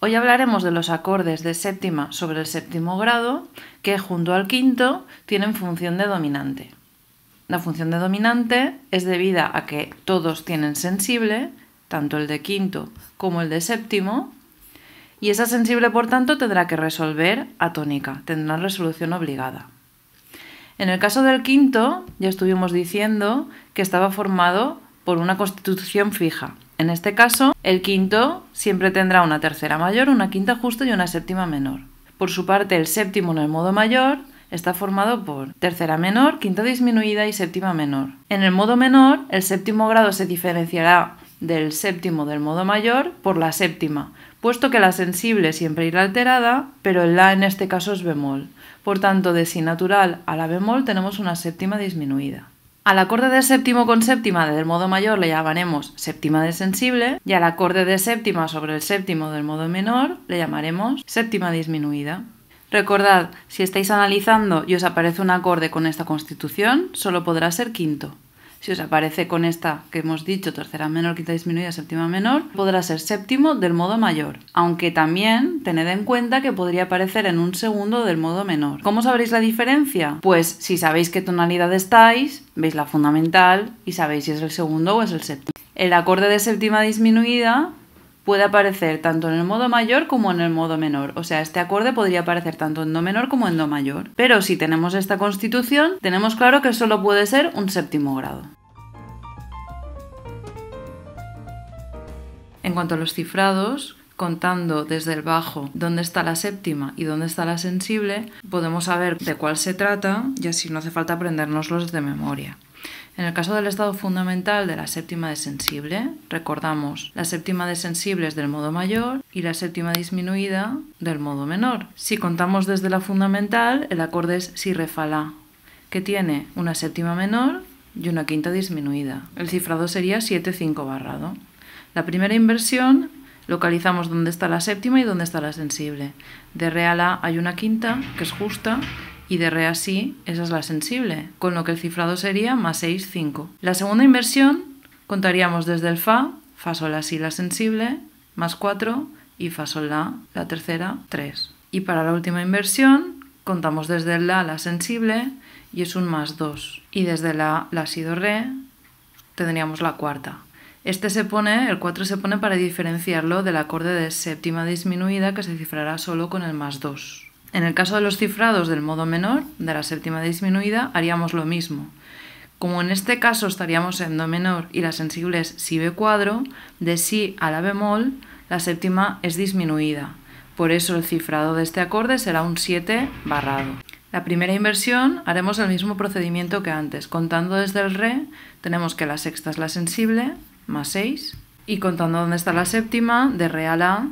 Hoy hablaremos de los acordes de séptima sobre el séptimo grado que junto al quinto tienen función de dominante. La función de dominante es debida a que todos tienen sensible, tanto el de quinto como el de séptimo, y esa sensible por tanto tendrá que resolver atónica, tendrá resolución obligada. En el caso del quinto, ya estuvimos diciendo que estaba formado por una constitución fija, en este caso, el quinto siempre tendrá una tercera mayor, una quinta justa y una séptima menor. Por su parte, el séptimo en el modo mayor está formado por tercera menor, quinta disminuida y séptima menor. En el modo menor, el séptimo grado se diferenciará del séptimo del modo mayor por la séptima, puesto que la sensible siempre irá alterada, pero el la en este caso es bemol. Por tanto, de si natural a la bemol tenemos una séptima disminuida. Al acorde de séptimo con séptima del modo mayor le llamaremos séptima de sensible y al acorde de séptima sobre el séptimo del modo menor le llamaremos séptima disminuida. Recordad, si estáis analizando y os aparece un acorde con esta constitución, solo podrá ser quinto. Si os aparece con esta que hemos dicho, tercera menor, quinta disminuida, séptima menor, podrá ser séptimo del modo mayor. Aunque también tened en cuenta que podría aparecer en un segundo del modo menor. ¿Cómo sabréis la diferencia? Pues si sabéis qué tonalidad estáis, veis la fundamental y sabéis si es el segundo o es el séptimo. El acorde de séptima disminuida puede aparecer tanto en el modo mayor como en el modo menor. O sea, este acorde podría aparecer tanto en do menor como en do mayor. Pero si tenemos esta constitución, tenemos claro que solo puede ser un séptimo grado. En cuanto a los cifrados, contando desde el bajo dónde está la séptima y dónde está la sensible, podemos saber de cuál se trata y así no hace falta aprendernoslos de memoria. En el caso del estado fundamental de la séptima de sensible, recordamos la séptima de sensible es del modo mayor y la séptima disminuida del modo menor. Si contamos desde la fundamental, el acorde es si re fa la, que tiene una séptima menor y una quinta disminuida. El cifrado sería 7-5 barrado. La primera inversión localizamos dónde está la séptima y dónde está la sensible. De re a la hay una quinta, que es justa, y de re a si, esa es la sensible, con lo que el cifrado sería más 6, 5. La segunda inversión contaríamos desde el fa, fa sol la si la sensible, más 4 y fa sol la, la tercera, 3. Y para la última inversión contamos desde el la la sensible y es un más 2. Y desde la la si do re tendríamos la cuarta. Este se pone, el 4 se pone para diferenciarlo del acorde de séptima disminuida que se cifrará solo con el más 2. En el caso de los cifrados del modo menor, de la séptima disminuida, haríamos lo mismo. Como en este caso estaríamos en do menor y la sensible es si be cuadro, de si a la bemol, la séptima es disminuida. Por eso el cifrado de este acorde será un 7 barrado. La primera inversión haremos el mismo procedimiento que antes. Contando desde el re, tenemos que la sexta es la sensible, más 6. Y contando dónde está la séptima, de re a la,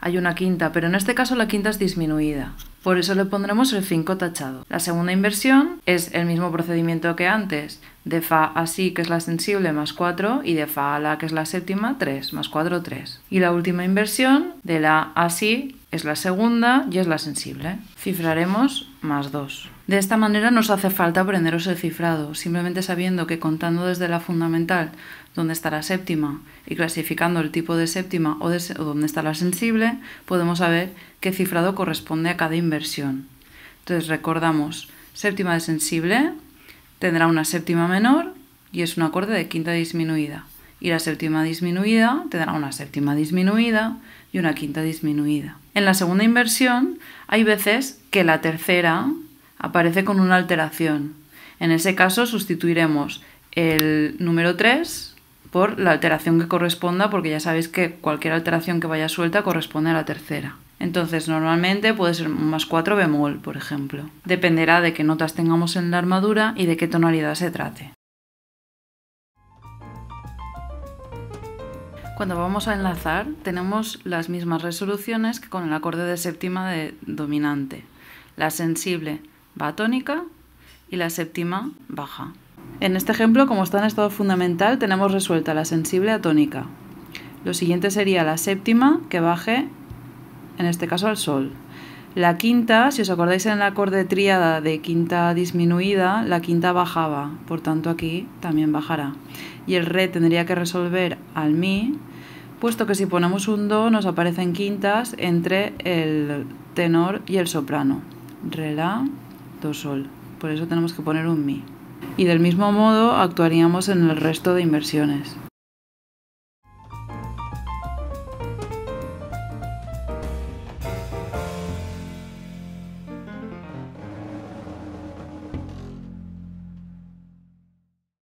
hay una quinta, pero en este caso la quinta es disminuida. Por eso le pondremos el 5 tachado. La segunda inversión es el mismo procedimiento que antes. De Fa a Si, que es la sensible, más 4, y de Fa a La, que es la séptima, 3, más 4, 3. Y la última inversión, de La a Si, es la segunda y es la sensible. Cifraremos más 2. De esta manera nos hace falta aprenderos el cifrado, simplemente sabiendo que contando desde la fundamental donde está la séptima y clasificando el tipo de séptima o, de, o donde está la sensible, podemos saber qué cifrado corresponde a cada inversión. Entonces recordamos, séptima de sensible tendrá una séptima menor y es un acorde de quinta disminuida. Y la séptima disminuida tendrá una séptima disminuida y una quinta disminuida. En la segunda inversión hay veces que la tercera aparece con una alteración. En ese caso sustituiremos el número 3 por la alteración que corresponda, porque ya sabéis que cualquier alteración que vaya suelta corresponde a la tercera. Entonces, normalmente puede ser más 4 bemol, por ejemplo. Dependerá de qué notas tengamos en la armadura y de qué tonalidad se trate. Cuando vamos a enlazar, tenemos las mismas resoluciones que con el acorde de séptima de dominante. La sensible va tónica y la séptima baja. En este ejemplo, como está en estado fundamental, tenemos resuelta la sensible a tónica. Lo siguiente sería la séptima que baje, en este caso al sol. La quinta, si os acordáis en el acorde tríada de quinta disminuida, la quinta bajaba, por tanto aquí también bajará. Y el re tendría que resolver al mi, puesto que si ponemos un do nos aparecen quintas entre el tenor y el soprano. Re, la, do, sol. Por eso tenemos que poner un mi. Y del mismo modo actuaríamos en el resto de inversiones.